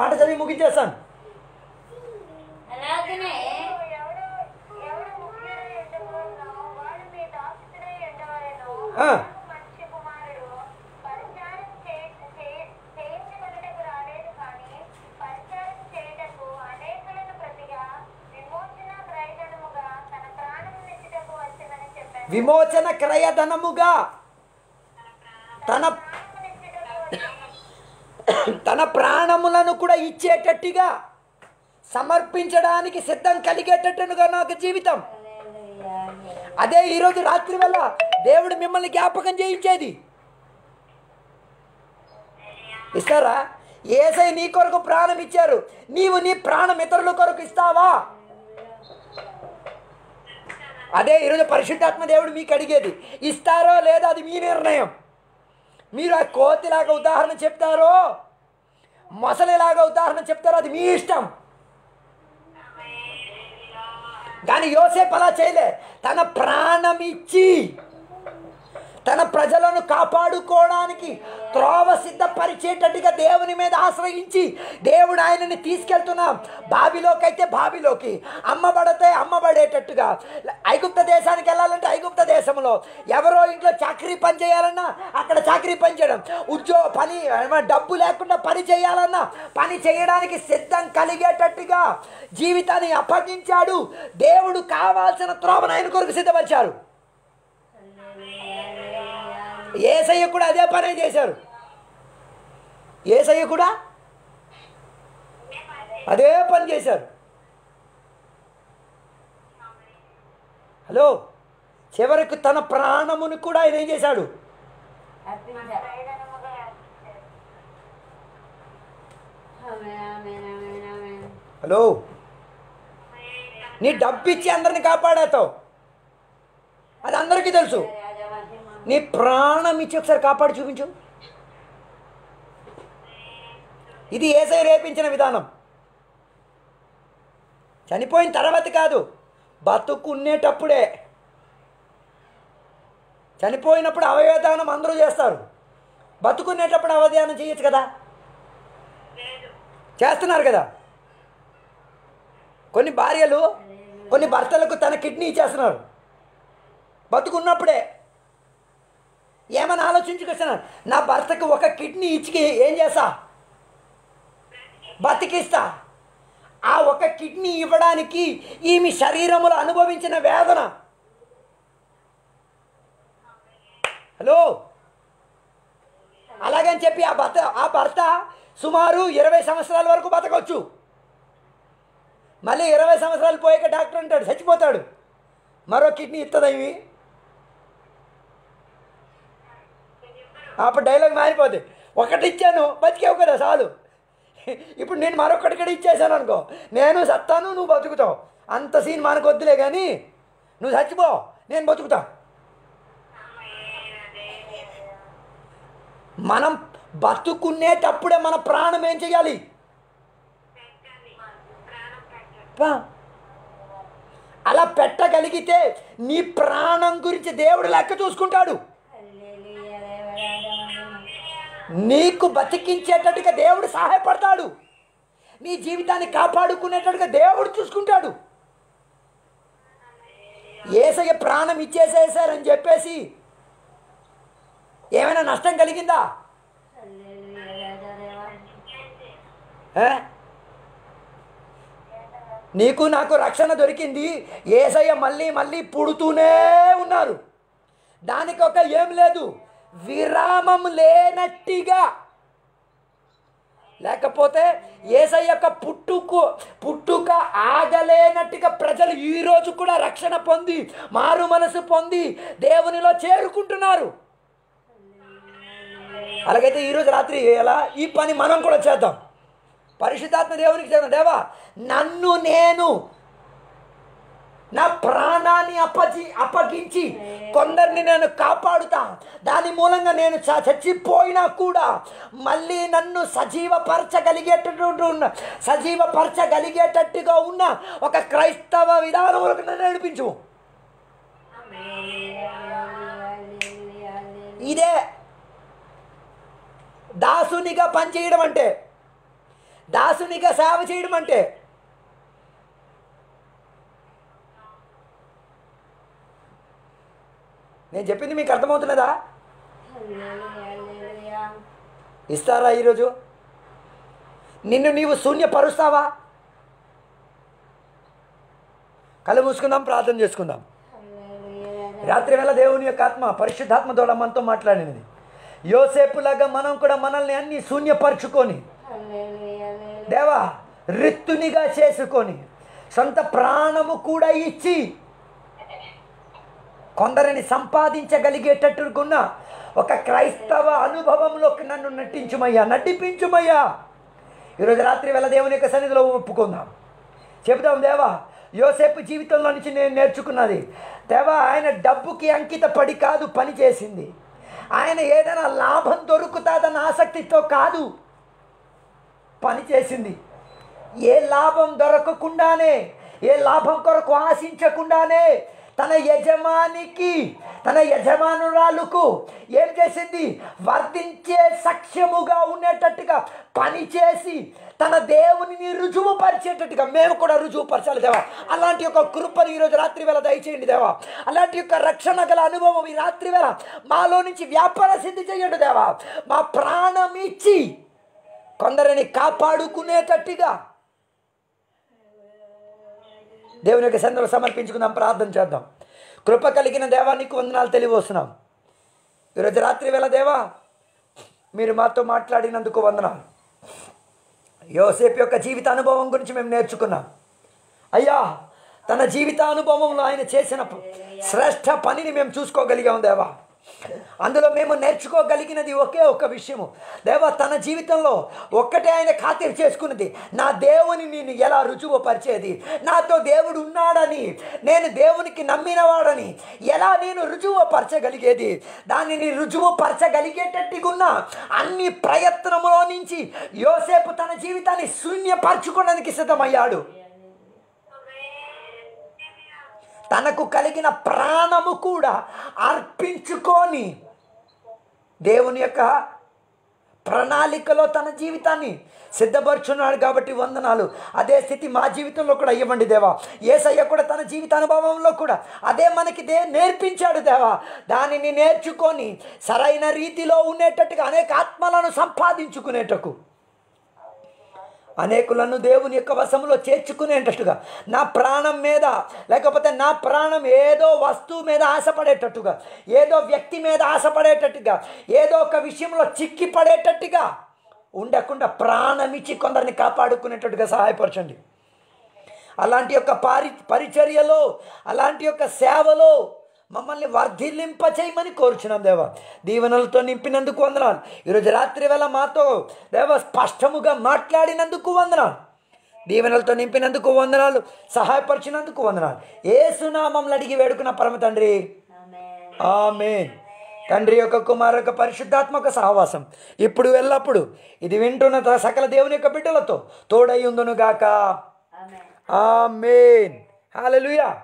మాట చదివి ముగించేస్తాను. అలాగనే ఎవడు ఎవడు తన ప్రాణములను కూడా ఇచ్చేటట్టుగా సమర్పించడానికి సిద్ధం కలిగేటట్టుగా నాకు జీవితం. అదే ఈరోజు రాత్రి వల్ల దేవుడు మిమ్మల్ని జ్ఞాపకం చేయించేది. ఇస్తారా? ఏసై నీ కొరకు ప్రాణం ఇచ్చారు. నీవు నీ ప్రాణం ఇతరుల కొరకు ఇస్తావా? అదే ఈరోజు పరిశుద్ధాత్మ దేవుడు మీకు అడిగేది. ఇస్తారో లేదో అది మీ నిర్ణయం. మీరు ఆ కోతిలాగా ఉదాహరణ చెప్తారో? మొసలిలాగా ఉదాహరణ చెప్తారో అది మీ ఇష్టం. కానీ యోసేపు అలా చేయలే. తన ప్రాణం ఇచ్చి తన ప్రజలను కాపాడుకోవడానికి త్రోవ సిద్ధపరిచేటట్టుగా దేవుని మీద ఆశ్రయించి దేవుడు ఆయనని తీసుకెళ్తున్నాం బావిలోకి అయితే బావిలోకి అమ్మబడితే అమ్మబడేటట్టుగా ఐగుప్త దేశానికి వెళ్ళాలంటే ఐగుప్త దేశంలో ఎవరో ఇంట్లో చాకరీ పని చేయాలన్నా అక్కడ చాకరీ పని చేయడం. ఉద్యోగ పని డబ్బు లేకుండా పని చేయాలన్నా పని చేయడానికి సిద్ధం కలిగేటట్టుగా జీవితాన్ని అప్పగించాడు. దేవుడు కావాల్సిన త్రోవను ఆయన కొరకు సిద్ధపరిచారు. ఏసయ్య కూడా అదే పనే చేశారు. ఏసయ్య కూడా అదే పని చేశారు. హలో చివరికి తన ప్రాణమును కూడా ఆయన ఏం చేశాడు? హలో నీ డబ్బు ఇచ్చి అందరిని కాపాడేతావు అది అందరికీ తెలుసు. నీ ప్రాణం ఇచ్చి ఒకసారి కాపాడి చూపించు. ఇది ఏసై రేపించిన విధానం. చనిపోయిన తర్వాత కాదు బతుకునేటప్పుడే. చనిపోయినప్పుడు అవయవదానం అందరూ చేస్తారు. బతుకునేటప్పుడు అవధానం చేయొచ్చు కదా? చేస్తున్నారు కదా? కొన్ని భార్యలు కొన్ని భర్తలకు తన కిడ్నీ ఇచ్చేస్తున్నారు. బతుకున్నప్పుడే. ఏమని ఆలోచించుకొస్తున్నాను నా భర్తకు ఒక కిడ్నీ ఇచ్చి ఏం చేస్తా? బతికిస్తా. ఆ ఒక కిడ్నీ ఇవ్వడానికి ఈమె శరీరములో అనుభవించిన వేదన. హలో? అలాగని చెప్పి ఆ భర్త ఆ భర్త సుమారు ఇరవై సంవత్సరాల వరకు బతకవచ్చు మళ్ళీ ఇరవై సంవత్సరాలు పోయాక డాక్టర్ ఉంటాడు చచ్చిపోతాడు. మరో కిడ్నీ ఇస్తుందా ఇవి అప్పుడు డైలాగ్ మారిపోద్ది. ఒకటి ఇచ్చాను బతికేవు కదా చాలు. ఇప్పుడు నేను మరొకటి కూడా ఇచ్చేసాను అనుకో. నేను సత్తాను నువ్వు బతుకుతావు. అంత సీన్ మనకు వద్దులే కానీ నువ్వు చచ్చిపో నేను బతుకుతా. మనం బతుకునేటప్పుడే మన ప్రాణం ఏం చేయాలి అలా పెట్టగలిగితే నీ ప్రాణం గురించి దేవుడు లెక్క చూసుకుంటాడు. నీకు బతికించేటట్టుగా దేవుడు సహాయపడతాడు. నీ జీవితాన్ని కాపాడుకునేటట్టుగా దేవుడు చూసుకుంటాడు. ఏసయ్య ప్రాణం ఇచ్చేసేసారని చెప్పేసి ఏమైనా నష్టం కలిగిందా? నీకు నాకు రక్షణ దొరికింది. ఏసయ్య మళ్ళీ మళ్ళీ పుడుతూనే ఉన్నారు. దానికి ఒక ఏం లేదు. విరామం లేనట్టిగా. లేకపోతే ఏసై యొక్క పుట్టుకు పుట్టుక ఆగలేనట్టుగా ప్రజలు ఈరోజు కూడా రక్షణ పొంది మారు మనసు పొంది దేవునిలో చేరుకుంటున్నారు. అలాగైతే ఈరోజు రాత్రి ఎలా? ఈ పని మనం కూడా చేద్దాం. పరిశుద్ధాత్మ దేవునికి చేద్దాం దేవా నన్ను నేను నా ప్రాణాన్ని అప్పచి అప్పగించి కొందరిని నేను కాపాడుతా. దాని మూలంగా నేను చ- చచ్చిపోయినా కూడా మళ్ళీ నన్ను సజీవపరచగలిగేటటువంటి ఉన్న సజీవపరచగలిగేటట్టుగా ఉన్న ఒక క్రైస్తవ విధానంలోకి నన్ను నడిపించు. ఇదే దాసునిగా పనిచేయడం అంటే దాసునిగా సేవ చేయడం అంటే నేను చెప్పింది మీకు అర్థమవుతున్నదా ఇస్తారా ఈరోజు? నిన్ను నీవు శూన్యపరుస్తావా? కళ్ళు మూసుకుందాం ప్రార్థన చేసుకుందాం. రాత్రి వేళ దేవుని యొక్క ఆత్మ పరిశుద్ధాత్మ ద్వారా మనతో మాట్లాడినది. యోసేపులాగా మనం కూడా మనల్ని అన్ని శూన్యపరుచుకొని దేవా రిత్తునిగా చేసుకొని సొంత ప్రాణము కూడా ఇచ్చి కొందరిని సంపాదించగలిగేటట్టుకున్న ఒక క్రైస్తవ అనుభవంలోకి నన్ను నటించుమయ్యా నటిపించుమయ్యా ఈరోజు రాత్రి వేళ దేవుని యొక్క సన్నిధిలో ఒప్పుకుందాం. చెబుదాం దేవా యోసేపు జీవితంలో నుంచి నేను నేర్చుకున్నది దేవా ఆయన డబ్బుకి అంకిత పడి కాదు పని చేసింది. ఆయన ఏదైనా లాభం దొరుకుతుందన్న ఆసక్తితో కాదు పని చేసింది. ఏ లాభం దొరకకుండానే ఏ లాభం కొరకు ఆశించకుండానే తన యజమానికి తన యజమానురాలకు ఏం చేసింది? వర్ధించే సఖ్యముగా ఉండేటట్టుగా పని చేసి తన దేవునిని రుజువుపరిచేటట్టుగా మేము కూడా రుజువుపరచాలి దేవా. అలాంటి యొక్క కృపను ఈరోజు రాత్రి వేళ దయచేయండి దేవా. అలాంటి యొక్క రక్షణ గల అనుభవం ఈ రాత్రి వేళ మాలో నుంచి వ్యాపార సిద్ధి చేయండి దేవా. మా ప్రాణం ఇచ్చి కొందరిని కాపాడుకునేటట్టుగా దేవుని యొక్క సందర్భం సమర్పించుకుందాం ప్రార్థన చేద్దాం. కృప కలిగిన దేవా నీకు వందనాలు తెలియవస్తున్నాం. ఈరోజు రాత్రి వేళ దేవా మీరు మాతో మాట్లాడినందుకు వందనాలు. యోసేపు యొక్క జీవిత అనుభవం గురించి మేము నేర్చుకున్నాం. అయ్యా తన జీవిత అనుభవంలో ఆయన చేసిన శ్రేష్ఠ పనిని మేము చూసుకోగలిగాం దేవా. అందులో మేము నేర్చుకోగలిగినది ఒకే ఒక విషయము. దేవ తన జీవితంలో ఒక్కటే ఆయన ఖాతరు చేసుకున్నది. నా దేవుని నేను ఎలా రుజువు పరిచేది నాతో దేవుడు ఉన్నాడని నేను దేవునికి నమ్మినవాడని ఎలా నేను రుజువు పరచగలిగేది దానిని రుజువుపరచగలిగేటట్టుగా అన్ని ప్రయత్నములో నుంచి యోసేపు తన జీవితాన్ని శూన్యపరచుకోవడానికి సిద్ధమయ్యాడు. తనకు కలిగిన ప్రాణము కూడా అర్పించుకొని దేవుని యొక్క ప్రణాళికలో తన జీవితాన్ని సిద్ధపరుచున్నాడు కాబట్టి వందనాలు. అదే స్థితి మా జీవితంలో కూడా ఇవ్వండి దేవా. ఏసయ్య కూడా తన జీవిత అనుభవంలో కూడా అదే మనకి దే నేర్పించాడు దేవా. దానిని నేర్చుకొని సరైన రీతిలో ఉండేటట్టుగా అనేక ఆత్మలను సంపాదించుకునేటకు అనేకులను దేవుని యొక్క వశంలో చేర్చుకునేటట్టుగా నా ప్రాణం మీద లేకపోతే నా ప్రాణం ఏదో వస్తువు మీద ఆశపడేటట్టుగా ఏదో వ్యక్తి మీద ఆశపడేటట్టుగా ఏదో ఒక విషయంలో చిక్కి పడేటట్టుగా ఉండకుండా ప్రాణం ఇచ్చి కొందరిని కాపాడుకునేటట్టుగా సహాయపరచండి. అలాంటి యొక్క పారి పరిచర్యలో అలాంటి యొక్క సేవలో మమ్మల్ని వర్ధిల్లింప చేయమని కోరుచున్నాం దేవా. దీవెనలతో నింపినందుకు వందనాలు. ఈరోజు రాత్రి వేళ మాతో దేవ స్పష్టముగా మాట్లాడినందుకు వందనాలు. దీవెనలతో నింపినందుకు వందనాలు సహాయపరిచినందుకు వందనాలు. ఏ సునామంలో అడిగి వేడుకున్న పరమ తండ్రి. ఆమెన్. తండ్రి యొక్క కుమారు యొక్క పరిశుద్ధాత్మక సహవాసం ఇప్పుడు ఎల్లప్పుడు ఇది వింటున్న సకల దేవుని యొక్క బిడ్డలతో తోడై ఉందునుగాక ఆమెన్. హల్లెలూయా